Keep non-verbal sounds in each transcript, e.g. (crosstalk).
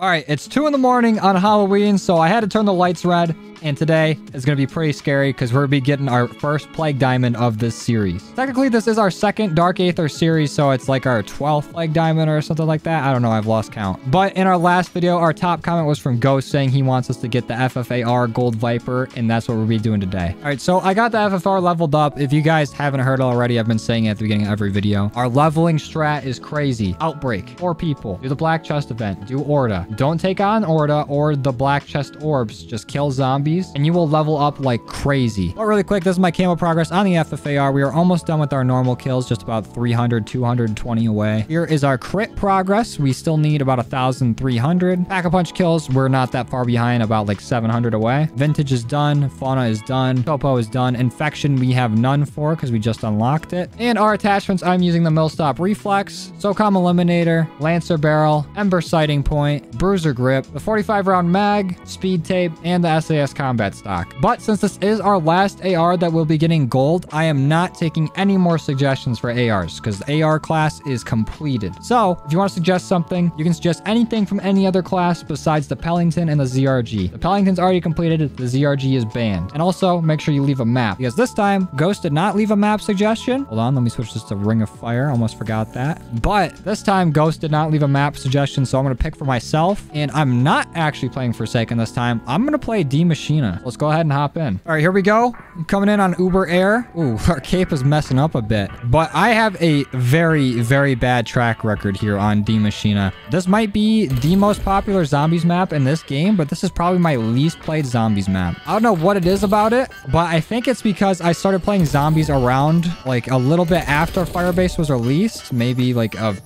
All right, it's 2 in the morning on Halloween, so I had to turn the lights red. And today is going to be pretty scary because we're going to be getting our first Plague Diamond of this series. Technically, this is our second Dark Aether series, so it's like our 12th Plague Diamond or something like that. I don't know. I've lost count. But in our last video, our top comment was from Ghost saying he wants us to get the FFAR Gold Viper, and that's what we'll be doing today. All right, so I got the FFAR leveled up. If you guys haven't heard already, I've been saying it at the beginning of every video. Our leveling strat is crazy. Outbreak, four people. Do the Black Chest event. Do Orda. Don't take on Orda or the Black Chest orbs. Just kill zombies and you will level up like crazy. But really quick, this is my camo progress on the FFAR. We are almost done with our normal kills, just about 300, 220 away. Here is our crit progress. We still need about 1,300. Pack-a-punch kills, we're not that far behind, about like 700 away. Vintage is done. Fauna is done. Topo is done. Infection, we have none for because we just unlocked it. And our attachments, I'm using the Millstop Reflex, SOCOM Eliminator, Lancer Barrel, Ember Sighting Point, Bruiser Grip, the 45 round mag, Speed Tape, and the SAS combat stock. But since this is our last AR that will be getting gold, I am not taking any more suggestions for ARs because the AR class is completed. So if you want to suggest something, you can suggest anything from any other class besides the Pelington and the ZRG. The Pelington's already completed, the ZRG is banned. And also make sure you leave a map because this time Ghost did not leave a map suggestion. Hold on, let me switch this to Ring of Fire. Almost forgot that. But this time Ghost did not leave a map suggestion, so I'm going to pick for myself. And I'm not actually playing Forsaken this time. I'm going to play D Machine Let's go ahead and hop in. All right, here we go. I'm coming in on Uber Air. Ooh, (laughs) our cape is messing up a bit. But I have a very, very bad track record here on D Machina. This might be the most popular zombies map in this game, but this is probably my least played zombies map. I don't know what it is about it, but I think it's because I started playing zombies around like a little bit after Firebase was released, maybe like a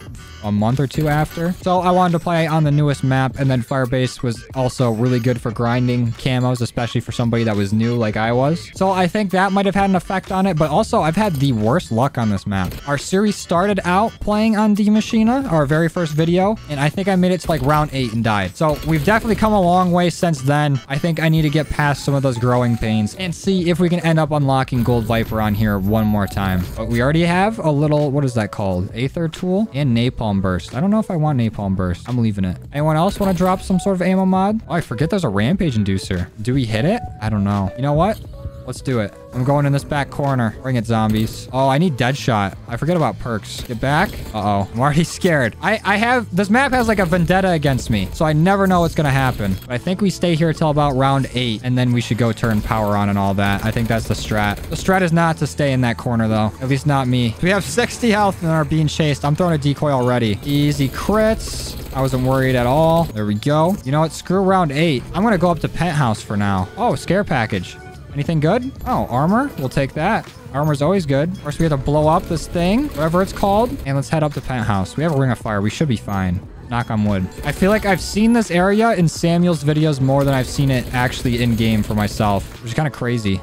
a month or two after. So I wanted to play on the newest map, and then Firebase was also really good for grinding camos, especially for somebody that was new like I was. So I think that might have had an effect on it, but also I've had the worst luck on this map. Our series started out playing on D Machina, our very first video, and I think I made it to like round 8 and died. So we've definitely come a long way since then. I think I need to get past some of those growing pains and see if we can end up unlocking Gold Viper on here one more time. But we already have a little, what is that called? Aether tool and Napalm Napalm Burst. I don't know if I want Napalm Burst. I'm leaving it. Anyone else want to drop some sort of ammo mod? Oh, I forget there's a Rampage Inducer. Do we hit it? I don't know. You know what? Let's do it. I'm going in this back corner. Bring it, zombies. Oh, I need Deadshot. I forget about perks. Get back. Uh-oh. I'm already (laughs) scared. I, I have... This map has like a vendetta against me, so I never know what's going to happen. But I think we stay here till about round 8, and then we should go turn power on and all that. I think that's the strat. The strat is not to stay in that corner, though. At least not me. We have 60 health and are being chased. I'm throwing a decoy already. Easy crits. I wasn't worried at all. There we go. You know what? Screw round 8. I'm going to go up to penthouse for now. Oh, scare package. Anything good? Oh, armor. We'll take that. Armor's always good. Of course, we have to blow up this thing, whatever it's called. And let's head up to penthouse. We have a ring of fire. We should be fine. Knock on wood. I feel like I've seen this area in Samuel's videos more than I've seen it actually in-game for myself, which is kind of crazy.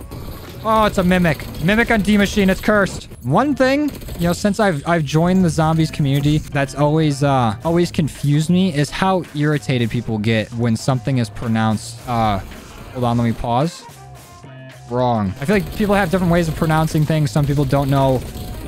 Oh, it's a mimic. Mimic on D-Machine. It's cursed. One thing, you know, since I've I've joined the zombies community, that's always uh always confused me is how irritated people get when something is pronounced uh hold on, let me pause wrong. I feel like people have different ways of pronouncing things. Some people don't know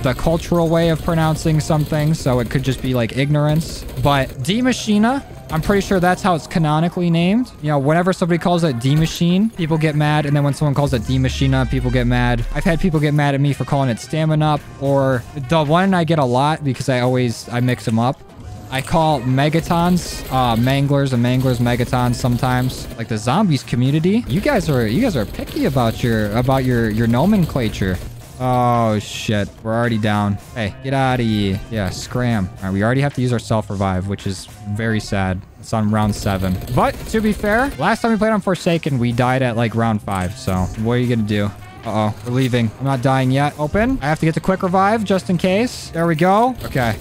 the cultural way of pronouncing something, so it could just be like ignorance. But D Machina, I'm pretty sure that's how it's canonically named. You know, whenever somebody calls it D Machine, people get mad. And then when someone calls it D Machina, people get mad. I've had people get mad at me for calling it Stamina Up or the one I get a lot because I always, I mix them up I call megatons uh, manglers and manglers megatons sometimes. Like the zombies community. You guys are you guys are picky about your about your your nomenclature. Oh shit, we're already down. Hey, get out of here. Yeah, scram. All right, we already have to use our self-revive, which is very sad. It's on round seven. But to be fair, last time we played on Forsaken, we died at like round five. So what are you gonna do? Uh-oh, we're leaving. I'm not dying yet. Open. I have to get to quick revive just in case. There we go. Okay.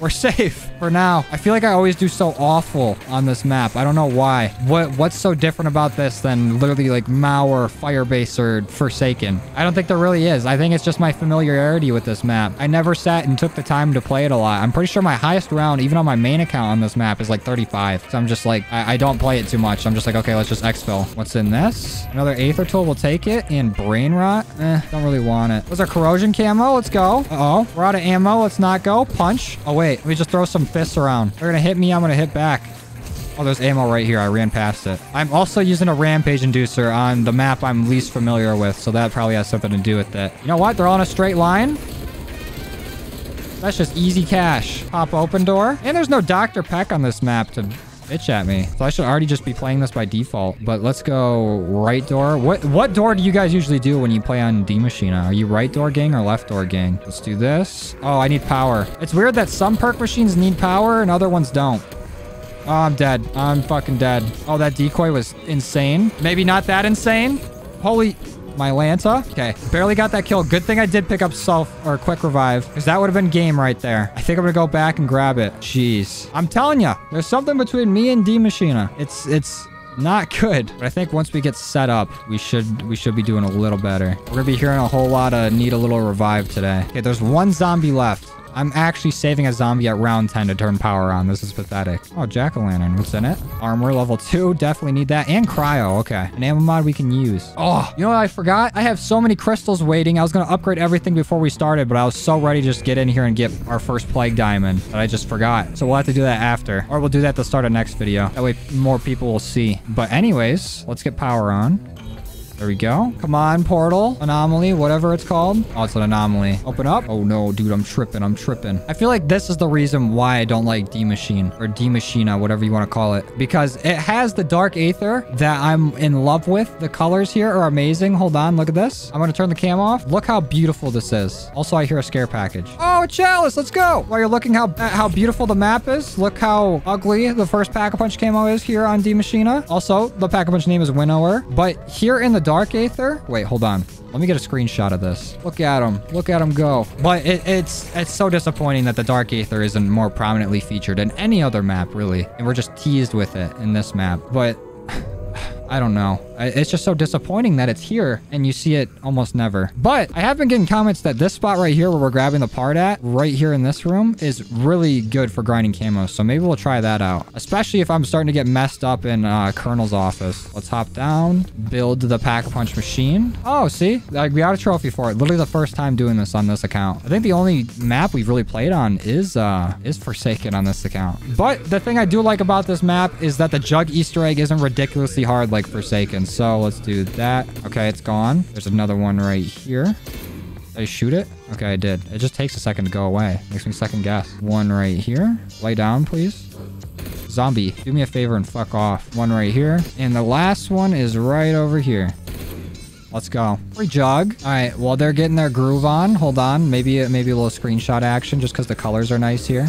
We're safe for now. I feel like I always do so awful on this map. I don't know why. What What's so different about this than literally like Mauer or Firebase or Forsaken? I don't think there really is. I think it's just my familiarity with this map. I never sat and took the time to play it a lot. I'm pretty sure my highest round, even on my main account on this map, is like 35. So I'm just like, I, I don't play it too much. I'm just like, okay, let's just exfil. What's in this? Another Aether tool, we'll take it. And Brain Rot? Eh, don't really want it. What's our Corrosion camo? Let's go. Uh-oh. We're out of ammo. Let's not go. Punch. Oh, wait. Let me just throw some fists around. They're gonna hit me, I'm gonna hit back. Oh, there's ammo right here. I ran past it. I'm also using a rampage inducer on the map I'm least familiar with, so that probably has something to do with it. You know what? They're all in a straight line. That's just easy cash. Pop open door. And there's no Dr. Peck on this map to bitch at me. So I should already just be playing this by default. But let's go right door. What what door do you guys usually do when you play on D Machina? Are you right door gang or left door gang? Let's do this. Oh, I need power. It's weird that some perk machines need power and other ones don't. Oh, I'm dead. I'm fucking dead. Oh, that decoy was insane. Maybe not that insane. Holy... My Lanta. Okay. Barely got that kill. Good thing I did pick up self or quick revive because that would have been game right there. I think I'm going to go back and grab it. Jeez. I'm telling you, there's something between me and D Machina. It's, it's not good. But I think once we get set up, we should we should be doing a little better. We're gonna be hearing a whole lot of need a little revive today. Okay, there's one zombie left. I'm actually saving a zombie at round 10 to turn power on. This is pathetic. Oh, jack-o'-lantern. What's in it? Armor level 2. Definitely need that. And cryo. Okay. An ammo mod we can use. Oh, you know what I forgot? I have so many crystals waiting. I was going to upgrade everything before we started, but I was so ready to just get in here and get our first plague diamond that I just forgot. So we'll have to do that after. Or we'll do that at the start of next video. That way more people will see. But anyways, let's get power on. There we go. Come on, portal. Anomaly, whatever it's called. Oh, it's an anomaly. Open up. Oh, no, dude, I'm tripping. I'm tripping. I feel like this is the reason why I don't like D-Machine or D-Machina, whatever you want to call it. Because it has the Dark Aether that I'm in love with. The colors here are amazing. Hold on. Look at this. I'm going to turn the cam off. Look how beautiful this is. Also, I hear a scare package. Oh, a chalice. Let's go. While you're looking how how beautiful the map is, look how ugly the first Pack-a-Punch camo is here on D-Machina. Also, the Pack-a-Punch name is Winnower. But here in the Dark Aether? Wait, hold on. Let me get a screenshot of this. Look at him. Look at him go. But it, it's it's so disappointing that the Dark Aether isn't more prominently featured in any other map, really. And we're just teased with it in this map. But I don't know. It's just so disappointing that it's here and you see it almost never. But I have been getting comments that this spot right here where we're grabbing the part at, right here in this room, is really good for grinding camos. So maybe we'll try that out. Especially if I'm starting to get messed up in uh, Colonel's office. Let's hop down, build the Pack-a-Punch machine. Oh, see? Like, we got a trophy for it. Literally the first time doing this on this account. I think the only map we've really played on is, uh, is Forsaken on this account. But the thing I do like about this map is that the Jug Easter egg isn't ridiculously hard like Forsaken. So let's do that. Okay, it's gone. There's another one right here. Did I shoot it? Okay, I did. It just takes a second to go away. Makes me second guess. One right here. Lay down, please. Zombie, do me a favor and fuck off. One right here. And the last one is right over here. Let's go. Free jug. All right, while they're getting their groove on, hold on. Maybe, maybe a little screenshot action just because the colors are nice here.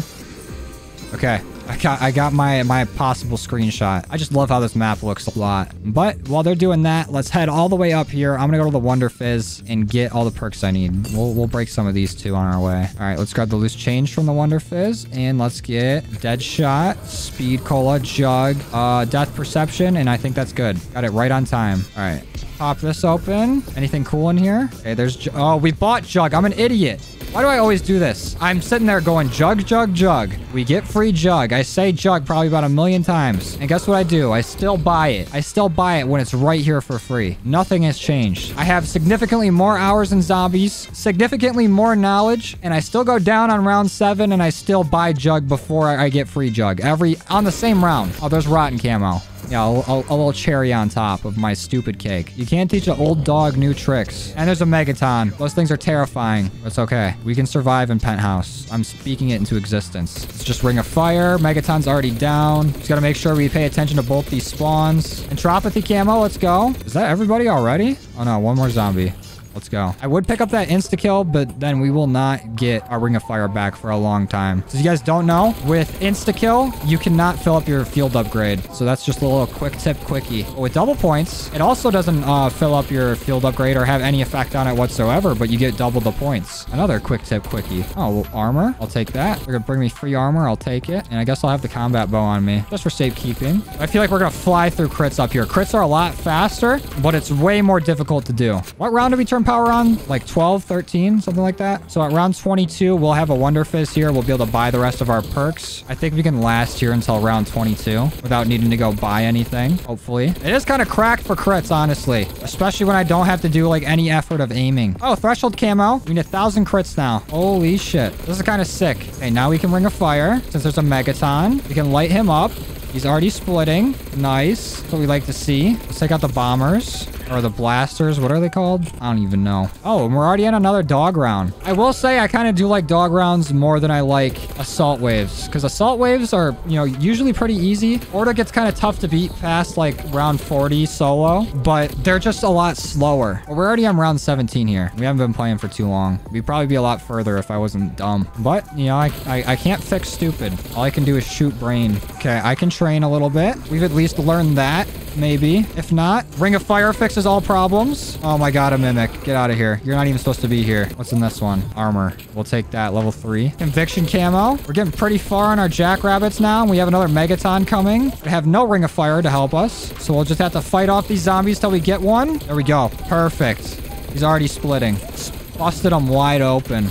Okay, I got I got my my possible screenshot. I just love how this map looks a lot. But while they're doing that, let's head all the way up here. I'm gonna go to the Wonder Fizz and get all the perks I need. We'll we'll break some of these too on our way. All right, let's grab the loose change from the Wonder Fizz and let's get Dead Shot, Speed Cola, Jug, uh, Death Perception, and I think that's good. Got it right on time. All right. Pop this open. Anything cool in here? Okay, there's... Oh, we bought Jug. I'm an idiot. Why do I always do this? I'm sitting there going jug, jug, jug. We get free jug. I say jug probably about a million times. And guess what I do? I still buy it. I still buy it when it's right here for free. Nothing has changed. I have significantly more hours in zombies, significantly more knowledge, and I still go down on round seven and I still buy jug before I get free jug. Every, on the same round. Oh, there's rotten camo. Yeah, a, a, a, little cherry on top of my stupid cake. You can't teach an old dog new tricks. And there's a Megaton. Those things are terrifying. It's okay. We can survive in Penthouse. I'm speaking it into existence. It's just Ring of Fire. Megaton's already down. Just gotta make sure we pay attention to both these spawns. Entropathy camo, let's go. Is that everybody already? Oh no, one more zombie. Let's go. I would pick up that insta-kill, but then we will not get our Ring of Fire back for a long time. So you guys don't know, with insta-kill, you cannot fill up your field upgrade. So that's just a little quick tip quickie. With double points, it also doesn't uh, fill up your field upgrade or have any effect on it whatsoever, but you get double the points. Another quick tip quickie. Oh, well, armor. I'll take that. They're gonna bring me free armor. I'll take it. And I guess I'll have the combat bow on me, just for safekeeping. I feel like we're gonna fly through crits up here. Crits are a lot faster, but it's way more difficult to do. What round did we turn power on? Like 12, 13, something like that. So at round 22, we'll have a Wonder Fizz here. We'll be able to buy the rest of our perks. I think we can last here until round 22 without needing to go buy anything, hopefully. It is kind of cracked for crits, honestly, especially when I don't have to do like any effort of aiming. Oh, threshold camo. We need a thousand crits now. Holy shit. This is kind of sick. Okay, now we can ring a fire since there's a Megaton. We can light him up. He's already splitting. Nice. That's what we like to see. Let's take out the bombers. Or the blasters. What are they called? I don't even know. Oh, and we're already in another dog round. I will say I kind of do like dog rounds more than I like assault waves. Because assault waves are, you know, usually pretty easy. Orta gets kind of tough to beat past like round 40 solo. But they're just a lot slower. We're already on round 17 here. We haven't been playing for too long. We'd probably be a lot further if I wasn't dumb. But, you know, I, I, I can't fix stupid. All I can do is shoot brain. Okay, I can train a little bit. We've at least learned that. Maybe. If not, Ring of Fire fixes all problems. Oh my god, a Mimic. Get out of here. You're not even supposed to be here. What's in this one? Armor. We'll take that. Level 3. Conviction Camo. We're getting pretty far on our Jackrabbits now. We have another Megaton coming. We have no Ring of Fire to help us. So we'll just have to fight off these zombies till we get one. There we go. Perfect. He's already splitting. Busted him wide open.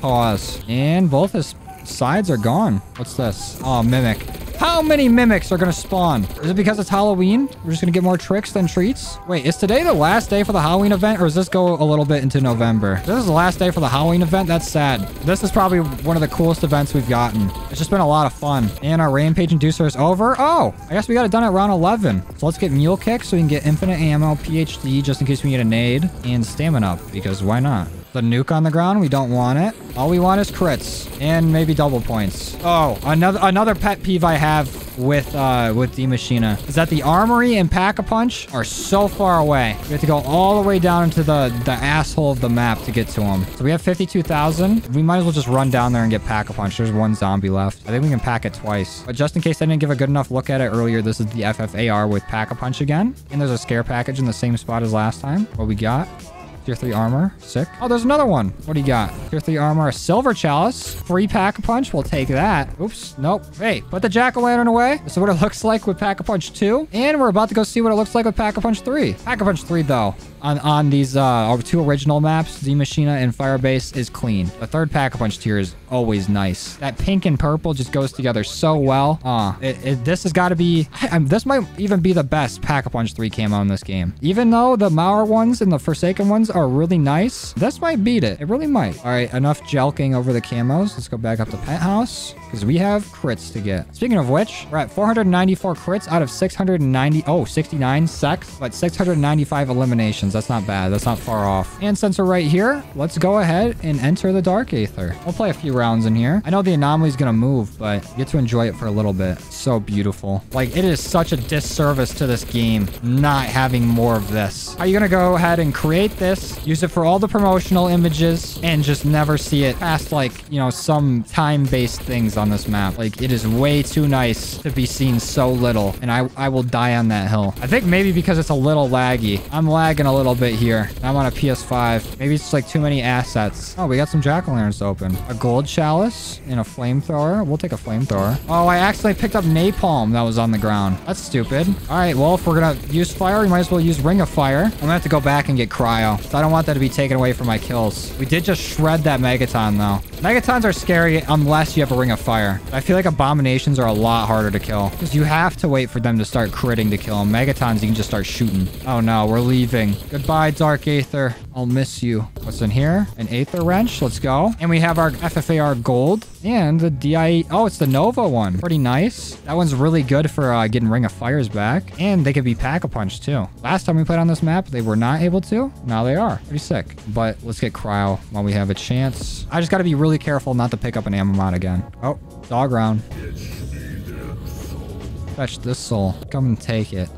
Pause. And both his sides are gone. What's this? Oh, Mimic. How many mimics are going to spawn? Is it because it's Halloween? We're just going to get more tricks than treats? Wait, is today the last day for the Halloween event or does this go a little bit into November? This is the last day for the Halloween event. That's sad. This is probably one of the coolest events we've gotten. It's just been a lot of fun. And our Rampage Inducer is over. Oh, I guess we got it done at round 11. So let's get Mule Kick so we can get infinite ammo, PhD, just in case we need a nade, and stamina up because why not? The nuke on the ground, we don't want it. All we want is crits and maybe double points. Oh, another another pet peeve I have with uh with the Machina is that the armory and Pack-a-Punch are so far away. We have to go all the way down into the the asshole of the map to get to them. So we have 52,000. We might as well just run down there and get Pack-a-Punch. There's one zombie left. I think we can pack it twice. But just in case I didn't give a good enough look at it earlier, this is the FFAR with Pack-a-Punch again. And there's a scare package in the same spot as last time. What we got? Tier 3 armor. Sick. Oh, there's another one. What do you got? Tier 3 armor. A silver chalice. Free pack-a-punch. We'll take that. Oops. Nope. Hey, put the jack-o'-lantern away. This is what it (laughs) looks like with pack-a-punch 2. And we're about to go see what it looks like with pack-a-punch 3. Pack-a-punch 3, though, on, on these uh, our two original maps, D Machina and Firebase, is clean. The third Pack-a-Punch tier is always nice. That pink and purple just goes together so well. Uh, it, it, this has got to be... I, this might even be the best Pack-a-Punch 3 camo in this game. Even though the Mauer ones and the Forsaken ones are really nice, this might beat it. It really might. All right, enough jelking over the camos. Let's go back up to Penthouse because we have crits to get. Speaking of which, we're at 494 crits out of 690... Oh, 69 sex, but 695 eliminations. That's not bad. That's not far off. And since we're right here, let's go ahead and enter the Dark Aether. We'll play a few rounds in here. I know the anomaly's gonna move, but get to enjoy it for a little bit. So beautiful. Like, it is such a disservice to this game not having more of this. Are you gonna go ahead and create this, use it for all the promotional images, and just never see it past, like, you know, some time-based things on this map? Like, it is way too nice to be seen so little, and I, I will die on that hill. I think maybe because it's a little laggy. I'm lagging a little bit here. I'm on a PS5. Maybe it's like too many assets. Oh, we got some jack-o'-lanterns to open. A gold chalice and a flamethrower. We'll take a flamethrower. Oh, I accidentally picked up napalm that was on the ground. That's stupid. All right, well, if we're gonna use fire, we might as well use ring of fire. I'm gonna have to go back and get cryo. So I don't want that to be taken away from my kills. We did just shred that megaton though. Megatons are scary unless you have a ring of fire. I feel like abominations are a lot harder to kill because you have to wait for them to start critting to kill them. Megatons, you can just start shooting. Oh no, we're leaving. Goodbye, Dark Aether. I'll miss you. What's in here? An Aether Wrench. Let's go. And we have our FFAR Gold and the DI... Oh, it's the Nova one. Pretty nice. That one's really good for uh, getting Ring of Fires back. And they could be Pack-a-Punch too. Last time we played on this map, they were not able to. Now they are. Pretty sick. But let's get Cryo while we have a chance. I just got to be really careful not to pick up an ammo mod again. Oh, dog round. Fetch this soul. Come and take it.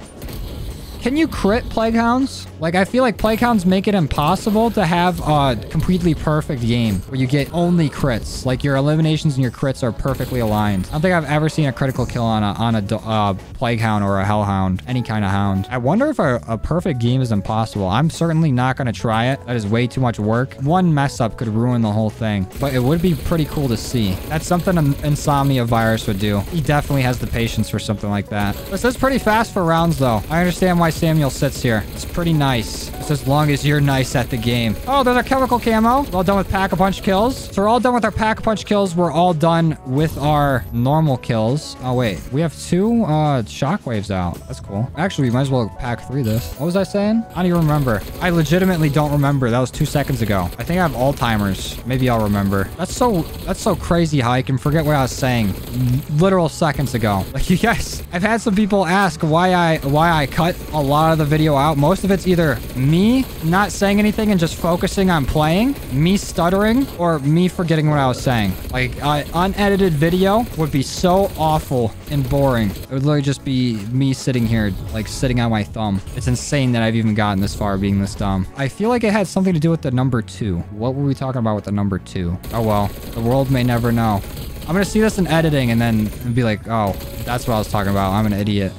Can you crit Plague Hounds? Like, I feel like Plague Hounds make it impossible to have a completely perfect game where you get only crits. Like, your eliminations and your crits are perfectly aligned. I don't think I've ever seen a critical kill on a, on a uh, Plague Hound or a Hellhound. Any kind of hound. I wonder if a, a perfect game is impossible. I'm certainly not going to try it. That is way too much work. One mess up could ruin the whole thing. But it would be pretty cool to see. That's something an Insomnia Virus would do. He definitely has the patience for something like that. This is pretty fast for rounds, though. I understand why Samuel sits here. It's pretty nice. It's as long as you're nice at the game. Oh, there's our chemical camo. We're all done with pack-a-punch kills. So we're all done with our pack-a-punch kills. We're all done with our normal kills. Oh, wait. We have two uh, shockwaves out. That's cool. Actually, we might as well pack three this. What was I saying? I don't even remember. I legitimately don't remember. That was two seconds ago. I think I have Alzheimer's. Maybe I'll remember. That's so that's so crazy how I can forget what I was saying literal seconds ago. Like (laughs) you guys, I've had some people ask why I why I cut a lot of the video out. Most of it's either me not saying anything and just focusing on playing, me stuttering, or me forgetting what I was saying. Like unedited video would be so awful and boring. It would literally just be me sitting here like sitting on my thumb. It's insane that I've even gotten this far being this dumb. I feel like it had something to do with the number two. What were we talking about with the number two? Oh well, the world may never know. I'm gonna see this in editing and then be like, oh, that's what I was talking about. I'm an idiot.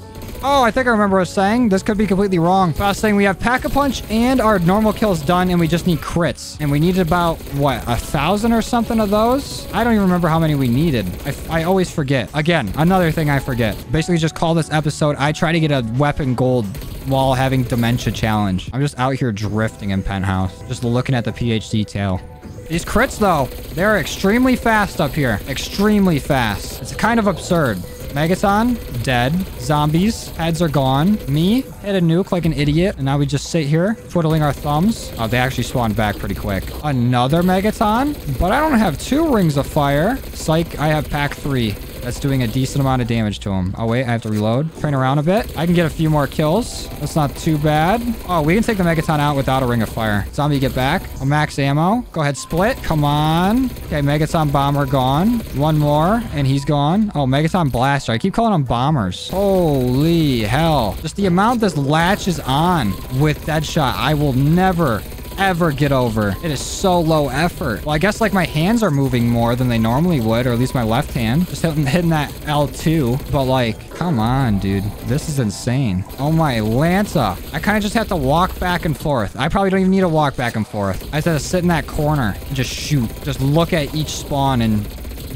Oh, I think I remember was saying. This could be completely wrong. I was saying we have Pack-a-Punch and our normal kills done, and we just need crits. And we needed about, what, a thousand or something of those? I don't even remember how many we needed. I, I always forget. Again, another thing I forget. Basically, just call this episode, I try to get a weapon gold while having dementia challenge. I'm just out here drifting in penthouse, just looking at the PH detail. These crits, though, they're extremely fast up here. Extremely fast. It's kind of absurd. Megaton, dead. Zombies, heads are gone. Me, hit a nuke like an idiot. And now we just sit here, twiddling our thumbs. Oh, they actually spawned back pretty quick. Another Megaton, but I don't have two rings of fire. Psych, I have pack three. That's doing a decent amount of damage to him. Oh, wait. I have to reload. Train around a bit. I can get a few more kills. That's not too bad. Oh, we can take the Megaton out without a Ring of Fire. Zombie, get back. A max ammo. Go ahead, split. Come on. Okay, Megaton Bomber gone. One more, and he's gone. Oh, Megaton Blaster. I keep calling them bombers. Holy hell. Just the amount this latches on with Deadshot, I will never ever get over. It is so low effort. Well, I guess like my hands are moving more than they normally would, or at least my left hand. Just hitting, hitting that L2. But like, come on, dude. This is insane. Oh my Lanta. I kind of just have to walk back and forth. I probably don't even need to walk back and forth. I just have to sit in that corner and just shoot. Just look at each spawn and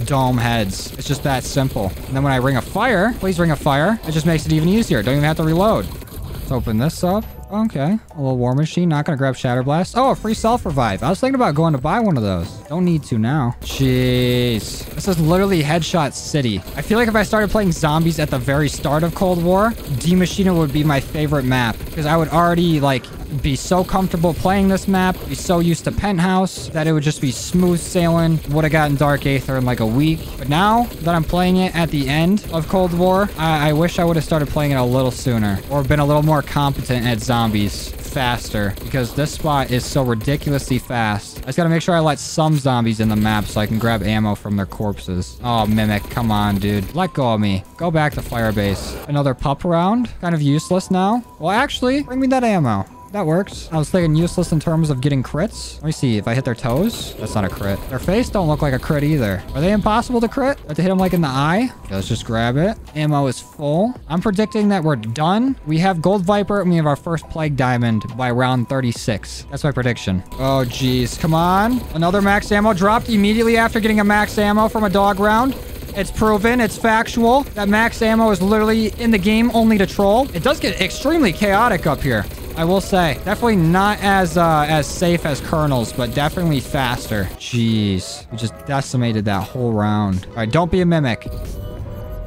dome heads. It's just that simple. And then when I ring a fire, please ring a fire, it just makes it even easier. Don't even have to reload. Let's open this up. Okay. A little war machine. Not gonna grab Shatter Blast. Oh, a free self-revive. I was thinking about going to buy one of those. Don't need to now. Jeez. This is literally Headshot City. I feel like if I started playing zombies at the very start of Cold War, Die Maschine would be my favorite map. Because I would already, like, be so comfortable playing this map, be so used to Penthouse, that it would just be smooth sailing. Would have gotten Dark Aether in like a week. But now that I'm playing it at the end of Cold War, I, I wish I would have started playing it a little sooner. Or been a little more competent at zombies faster because this spot is so ridiculously fast. I just gotta make sure I let some zombies in the map so I can grab ammo from their corpses. Oh, Mimic, come on, dude. Let go of me. Go back to Firebase. Another pup round? Kind of useless now. Well, actually, bring me that ammo. That works. I was thinking useless in terms of getting crits. Let me see. If I hit their toes, that's not a crit. Their face don't look like a crit either. Are they impossible to crit? I have to hit them like in the eye? Okay, let's just grab it. Ammo is full. I'm predicting that we're done. We have Gold Viper and we have our first Plague Diamond by round 36. That's my prediction. Oh, geez. Come on. Another max ammo dropped immediately after getting a max ammo from a dog round. It's proven, it's factual, that max ammo is literally in the game only to troll. It does get extremely chaotic up here. I will say. Definitely not as uh, as safe as Colonels, but definitely faster. Jeez. We just decimated that whole round. All right, don't be a Mimic.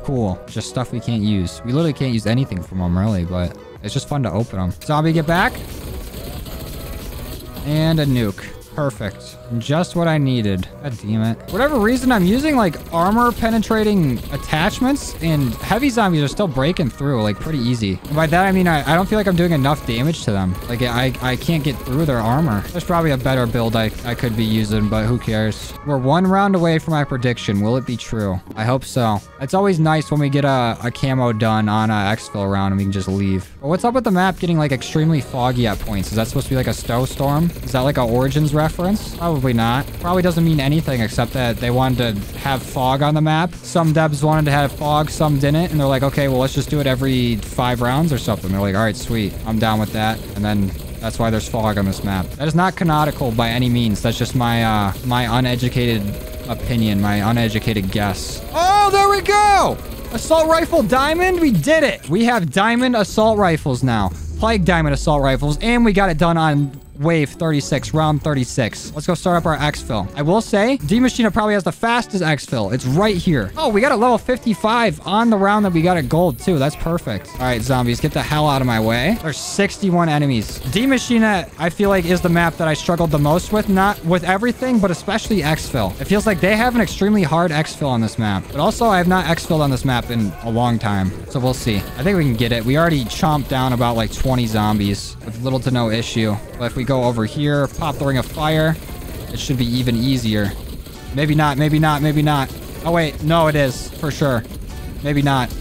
Cool. Just stuff we can't use. We literally can't use anything from them, really, but it's just fun to open them. Zombie, get back. And a nuke. Perfect. Just what I needed. God damn it. Whatever reason, I'm using like armor penetrating attachments and heavy zombies are still breaking through like pretty easy. And by that, I mean, I, I don't feel like I'm doing enough damage to them. Like I, I can't get through their armor. There's probably a better build I, I could be using, but who cares? We're one round away from my prediction. Will it be true? I hope so. It's always nice when we get a, a camo done on a exfil round and we can just leave. But what's up with the map getting like extremely foggy at points? Is that supposed to be like a snowstorm? Is that like a Origins reference? Oh, Probably not. Probably doesn't mean anything except that they wanted to have fog on the map. Some devs wanted to have fog, some didn't. And they're like, okay, well, let's just do it every five rounds or something. They're like, all right, sweet. I'm down with that. And then that's why there's fog on this map. That is not canonical by any means. That's just my, uh, my uneducated opinion, my uneducated guess. Oh, there we go! Assault rifle diamond, we did it! We have diamond assault rifles now. Plague Diamond Assault Rifles, and we got it done on wave 36, round 36. Let's go start up our exfil. I will say, D Machina probably has the fastest exfil. It's right here. Oh, we got a level 55 on the round that we got a gold too. That's perfect. All right, zombies, get the hell out of my way. There's 61 enemies. D Machina, I feel like, is the map that I struggled the most with. Not with everything, but especially exfil. It feels like they have an extremely hard exfil on this map. But also, I have not exfilled on this map in a long time. So we'll see. I think we can get it. We already chomped down about like 20 zombies with little to no issue. But if we go over here, pop the ring of fire, it should be even easier. Maybe not, maybe not, maybe not. Oh, wait. No, it is. For sure. Maybe not.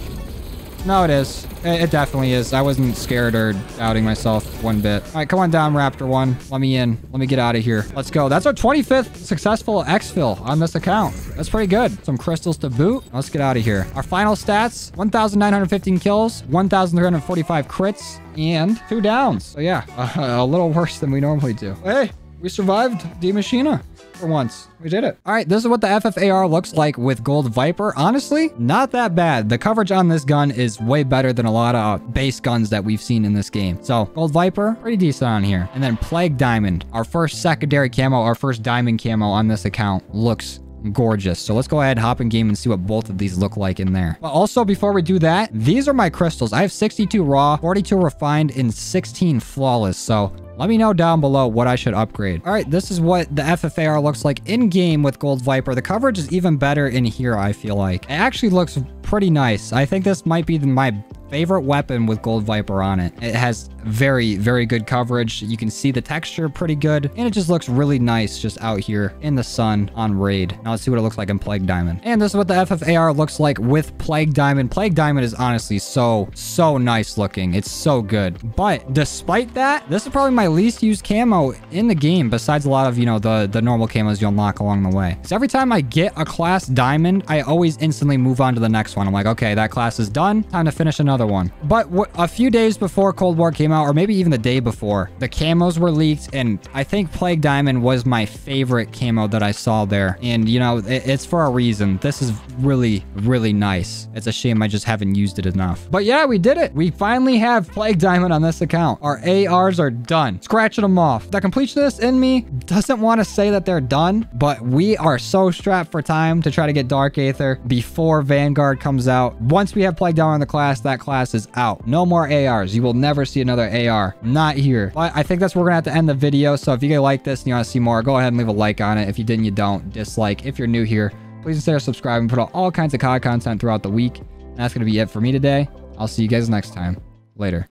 No, it is. It, it definitely is. I wasn't scared or doubting myself one bit. All right, come on down, Raptor 1. Let me in. Let me get out of here. Let's go. That's our 25th successful exfil on this account. That's pretty good. Some crystals to boot. Let's get out of here. Our final stats, 1,915 kills, 1,345 crits, and two downs. So yeah, a, (laughs) a little worse than we normally do. Hey, we survived D Machina for once. We did it. All right, this is what the FFAR looks like with Gold Viper. Honestly, not that bad. The coverage on this gun is way better than a lot of base guns that we've seen in this game. So Gold Viper, pretty decent on here. And then Plague Diamond, our first secondary camo, our first diamond camo on this account looks gorgeous. So let's go ahead, hop in game and see what both of these look like in there. But also before we do that, these are my crystals. I have 62 raw, 42 refined, and 16 flawless. So let me know down below what I should upgrade. All right, this is what the FFAR looks like in-game with Gold Viper. The coverage is even better in here, I feel like. It actually looks pretty nice. I think this might be my favorite weapon with Gold Viper on it. It has very, very good coverage. You can see the texture pretty good, and it just looks really nice just out here in the sun on Raid. Now let's see what it looks like in Plague Diamond. And this is what the FFAR looks like with Plague Diamond. Plague Diamond is honestly so, so nice looking. It's so good. But despite that, this is probably my least use camo in the game besides a lot of, you know, the, the normal camos you unlock along the way. So every time I get a class diamond, I always instantly move on to the next one. I'm like, okay, that class is done. Time to finish another one. But a few days before Cold War came out, or maybe even the day before, the camos were leaked, and I think Plague Diamond was my favorite camo that I saw there. And, you know, it, it's for a reason. This is really, really nice. It's a shame I just haven't used it enough. But yeah, we did it. We finally have Plague Diamond on this account. Our ARs are done. Scratching them off. The completionist in me doesn't want to say that they're done, but we are so strapped for time to try to get Dark Aether before Vanguard comes out. Once we have Plague Diamond in the class, that class is out. No more ARs. You will never see another AR. Not here. But I think that's where we're going to have to end the video. So if you guys like this and you want to see more, go ahead and leave a like on it. If you didn't, you don't. Dislike. If you're new here, please consider subscribing. Put out all kinds of COD content throughout the week. And that's going to be it for me today. I'll see you guys next time. Later.